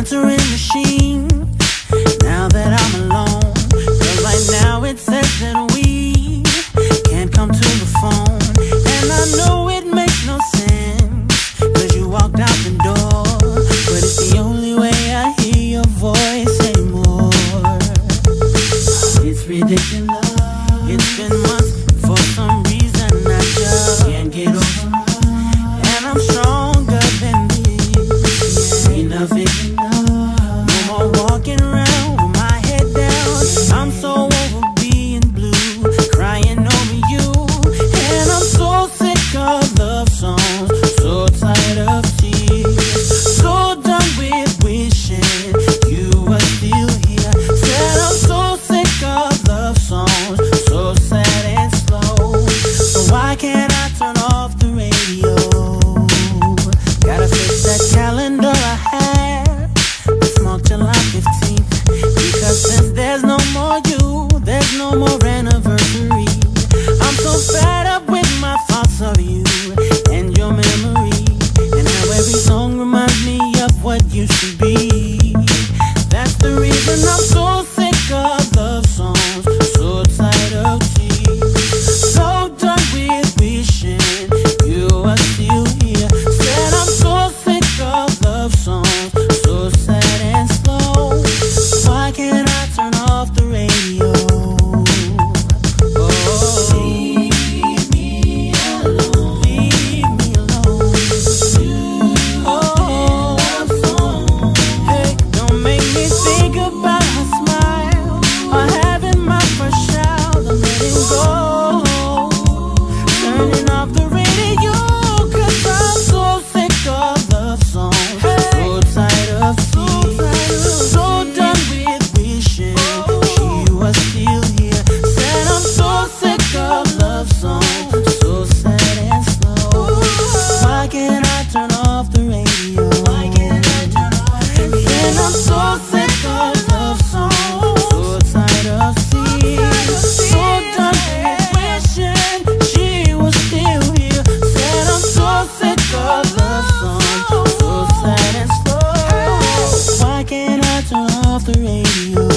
answering machine now that I'm alone. Cause right now it says that we can't come to the phone. And I know it makes no sense, cause you walked out the door. But it's the only way I hear your voice anymore. It's ridiculous. There's no more anniversary. I'm so fed up with my thoughts of you and your memory. And how every song reminds me of what used to. off the radio.